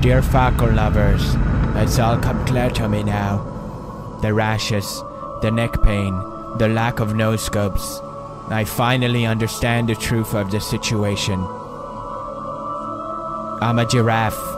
Dear Falcon lovers, it's all come clear to me now. The rashes, the neck pain, the lack of nose scopes. I finally understand the truth of the situation. I'm a giraffe.